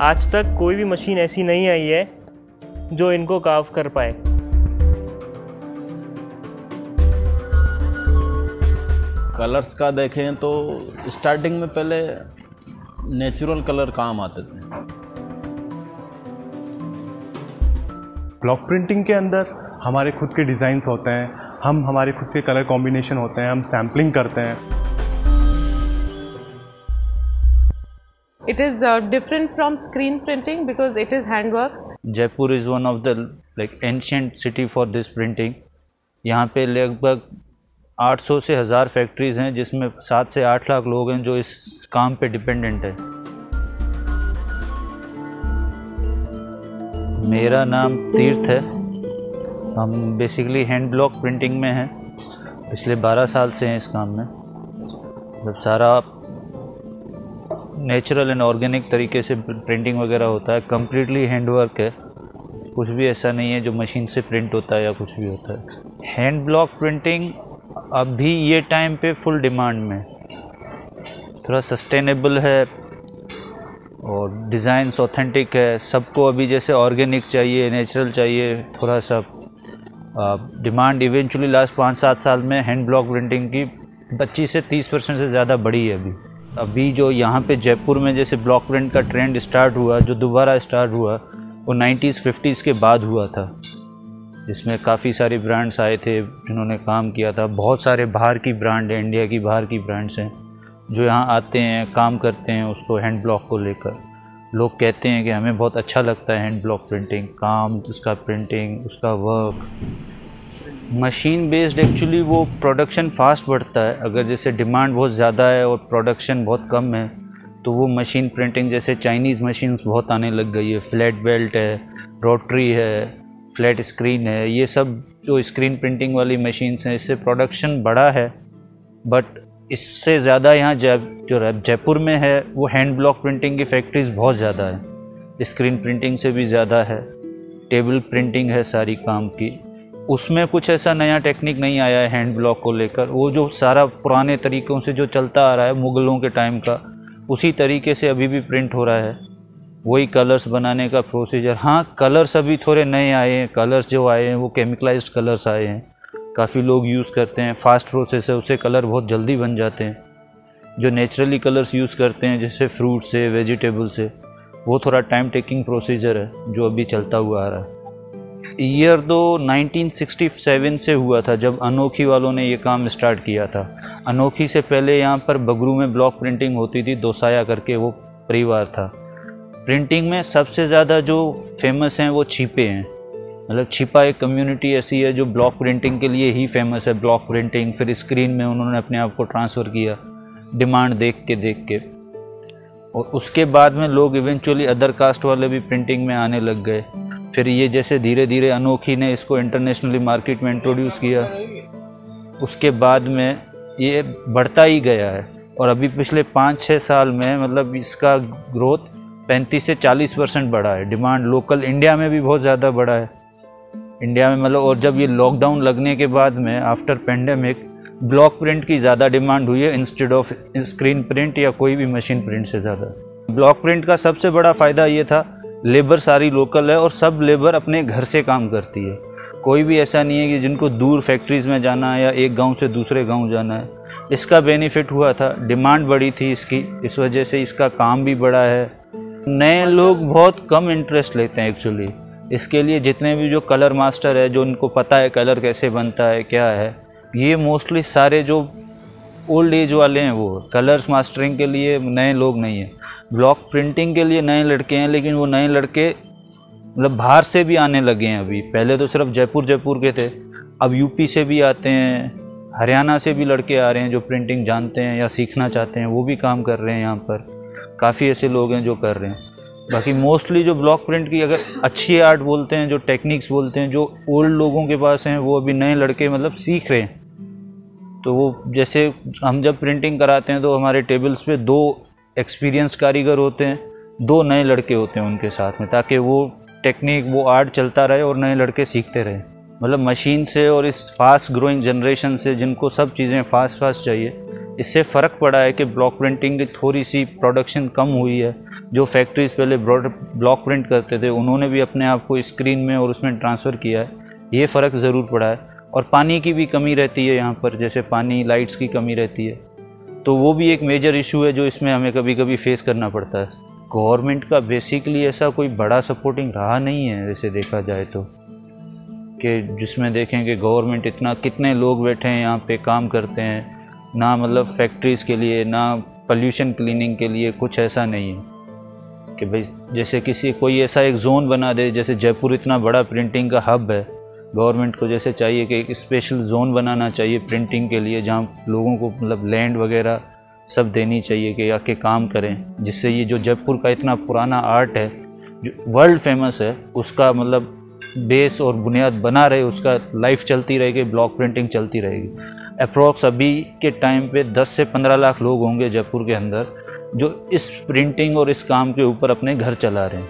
आज तक कोई भी मशीन ऐसी नहीं आई है जो इनको काव कर पाए। कलर्स का देखें तो स्टार्टिंग में पहले नेचुरल कलर काम आते थे। ब्लॉक प्रिंटिंग के अंदर हमारे खुद के डिज़ाइंस होते हैं हम हमारे खुद के कलर कॉम्बिनेशन होते हैं हम सैम्पलिंग करते हैं। It is uh, different from screen printing because it is handwork. Jaipur is one of the like ancient city for this printing यहाँ पे लगभग 800 से हज़ार फैक्ट्रीज़ हैं जिसमें सात से आठ लाख लोग हैं जो इस काम पे डिपेंडेंट है। मेरा नाम तीर्थ है। हम बेसिकली हैंड ब्लॉक प्रिंटिंग में हैं। पिछले 12 साल से हैं इस काम में। जब सारा नेचुरल एंड ऑर्गेनिक तरीके से प्रिंटिंग वगैरह होता है। कम्प्लीटली हैंड वर्क है। कुछ भी ऐसा नहीं है जो मशीन से प्रिंट होता है या कुछ भी होता है। हैंड ब्लॉक प्रिंटिंग अभी ये टाइम पे फुल डिमांड में। थोड़ा सस्टेनेबल है और डिज़ाइंस ऑथेंटिक है। सबको अभी जैसे ऑर्गेनिक चाहिए नेचुरल चाहिए, थोड़ा सा डिमांड इवेंचुअली लास्ट पाँच सात साल में हैंड ब्लॉक प्रिंटिंग की पच्चीस से तीस परसेंट से ज़्यादा बढ़ी है अभी। अभी जो यहाँ पे जयपुर में जैसे ब्लॉक प्रिंट का ट्रेंड स्टार्ट हुआ, जो दोबारा स्टार्ट हुआ, वो नाइन्टीज़ फिफ्टीज़ के बाद हुआ था। जिसमें काफ़ी सारे ब्रांड्स आए थे, जिन्होंने काम किया था। बहुत सारे बाहर की ब्रांड है इंडिया की बाहर की ब्रांड्स हैं, जो यहाँ आते हैं, काम करते हैं उसको हैंड ब्लॉक को लेकर। लोग कहते हैं कि हमें बहुत अच्छा लगता है हैंड ब्लॉक प्रिंटिंग काम, उसका प्रिंटिंग उसका वर्क मशीन बेस्ड एक्चुअली वो प्रोडक्शन फास्ट बढ़ता है। अगर जैसे डिमांड बहुत ज़्यादा है और प्रोडक्शन बहुत कम है तो वो मशीन प्रिंटिंग जैसे चाइनीज़ मशीन्स बहुत आने लग गई है। फ्लैट बेल्ट है रोटरी है फ्लैट स्क्रीन है, ये सब जो स्क्रीन प्रिंटिंग वाली मशीन्स हैं, इससे प्रोडक्शन बढ़ा है। बट इससे ज़्यादा यहाँ जय जो जयपुर में है, वो हैंड ब्लॉक प्रिंटिंग की फैक्ट्रीज़ बहुत ज़्यादा है। स्क्रीन प्रिंटिंग से भी ज़्यादा है। टेबल प्रिंटिंग है सारी काम की। उसमें कुछ ऐसा नया टेक्निक नहीं आया है हैंड ब्लॉक को लेकर। वो जो सारा पुराने तरीक़ों से जो चलता आ रहा है मुग़लों के टाइम का, उसी तरीके से अभी भी प्रिंट हो रहा है। वही कलर्स बनाने का प्रोसीजर हाँ कलर्स अभी थोड़े नए आए हैं। कलर्स जो आए हैं, वो केमिकलाइज्ड कलर्स आए हैं। काफ़ी लोग यूज़ करते हैं। फास्ट प्रोसेस है, उससे कलर बहुत जल्दी बन जाते हैं। जो नेचुरली कलर्स यूज़ करते हैं, जैसे फ्रूट से वेजिटेबल से, वो थोड़ा टाइम टेकिंग प्रोसीजर है, जो अभी चलता हुआ आ रहा है। ईयर दो 1967 से हुआ था, जब अनोखी वालों ने ये काम स्टार्ट किया था। अनोखी से पहले यहाँ पर बगरू में ब्लॉक प्रिंटिंग होती थी, दोसाया करके वो परिवार था। प्रिंटिंग में सबसे ज़्यादा जो फ़ेमस हैं वो छिपे हैं। मतलब छिपा एक कम्युनिटी ऐसी है जो ब्लॉक प्रिंटिंग के लिए ही फ़ेमस है, ब्लॉक प्रिंटिंग, फिर स्क्रीन में उन्होंने अपने आप को ट्रांसफ़र किया डिमांड देख के देख के। और उसके बाद में लोग इवेंचुअली अदर कास्ट वाले भी प्रिंटिंग में आने लग गए। फिर ये जैसे धीरे धीरे अनोखी ने इसको इंटरनेशनली मार्केट में इंट्रोड्यूस किया। उसके बाद में ये बढ़ता ही गया है। और अभी पिछले पाँच छः साल में मतलब इसका ग्रोथ पैंतीस से चालीस परसेंट बढ़ा है। डिमांड लोकल इंडिया में भी बहुत ज़्यादा बढ़ा है। इंडिया में मतलब और जब ये लॉकडाउन लगने के बाद में आफ्टर पेंडेमिक ब्लॉक प्रिंट की ज़्यादा डिमांड हुई है इंस्टेड ऑफ़ स्क्रीन प्रिंट या कोई भी मशीन प्रिंट से ज़्यादा। ब्लॉक प्रिंट का सबसे बड़ा फ़ायदा ये था लेबर सारी लोकल है और सब लेबर अपने घर से काम करती है। कोई भी ऐसा नहीं है कि जिनको दूर फैक्ट्रीज़ में जाना है या एक गाँव से दूसरे गाँव जाना है। इसका बेनिफिट हुआ था डिमांड बढ़ी थी इसकी, इस वजह से इसका काम भी बढ़ा है। नए लोग बहुत कम इंटरेस्ट लेते हैं एक्चुअली इसके लिए जितने भी जो कलर मास्टर है, जो उनको पता है कलर कैसे बनता है, क्या है, ये मोस्टली सारे जो ओल्ड एज वाले हैं वो। कलर्स मास्टरिंग के लिए नए लोग नहीं हैं। ब्लॉक प्रिंटिंग के लिए नए लड़के हैं, लेकिन वो नए लड़के मतलब बाहर से भी आने लगे हैं अभी। पहले तो सिर्फ़ जयपुर जयपुर के थे। अब यूपी से भी आते हैं, हरियाणा से भी लड़के आ रहे हैं जो प्रिंटिंग जानते हैं या सीखना चाहते हैं, वो भी काम कर रहे हैं यहाँ पर। काफ़ी ऐसे लोग हैं जो कर रहे हैं। बाकी मोस्टली जो ब्लॉक प्रिंट की अगर अच्छी आर्ट बोलते हैं, जो टेक्निक्स बोलते हैं, जो ओल्ड लोगों के पास हैं, वो अभी नए लड़के मतलब सीख रहे हैं। तो वो जैसे हम जब प्रिंटिंग कराते हैं तो हमारे टेबल्स पे दो एक्सपीरियंस कारीगर होते हैं, दो नए लड़के होते हैं उनके साथ में, ताकि वो टेक्निक वो आर्ट चलता रहे और नए लड़के सीखते रहे। मतलब मशीन से और इस फास्ट ग्रोइंग जनरेशन से जिनको सब चीज़ें फास्ट फास्ट चाहिए, इससे फ़र्क पड़ा है कि ब्लॉक प्रिंटिंग की थोड़ी सी प्रोडक्शन कम हुई है। जो फैक्ट्रीज़ पहले ब्लॉक प्रिंट करते थे, उन्होंने भी अपने आप को स्क्रीन में और उसमें ट्रांसफ़र किया है। ये फ़र्क ज़रूर पड़ा है। और पानी की भी कमी रहती है यहाँ पर, जैसे पानी लाइट्स की कमी रहती है। तो वो भी एक मेजर इशू है जो इसमें हमें कभी कभी फेस करना पड़ता है। गवर्नमेंट का बेसिकली ऐसा कोई बड़ा सपोर्टिंग रहा नहीं है वैसे देखा जाए तो। कि जिसमें देखें कि गवर्नमेंट इतना, कितने लोग बैठे हैं यहाँ पे, काम करते हैं। ना मतलब फैक्ट्रीज़ के लिए, ना पोल्यूशन क्लीनिंग के लिए कुछ ऐसा नहीं है। कि भाई, जैसे किसी, कोई ऐसा एक जोन बना दे, जैसे जयपुर इतना बड़ा प्रिंटिंग का हब है। गवर्नमेंट को जैसे चाहिए कि एक स्पेशल जोन बनाना चाहिए प्रिंटिंग के लिए, जहाँ लोगों को मतलब लैंड वगैरह सब देनी चाहिए कि आके काम करें। जिससे ये जो जयपुर का इतना पुराना आर्ट है, जो वर्ल्ड फ़ेमस है, उसका मतलब बेस और बुनियाद बना रहे, उसका लाइफ चलती रहेगी ब्लॉक प्रिंटिंग चलती रहेगी। अप्रोक्स अभी के टाइम पे 10 से 15 लाख लोग होंगे जयपुर के अंदर, जो इस प्रिंटिंग और इस काम के ऊपर अपने घर चला रहे हैं।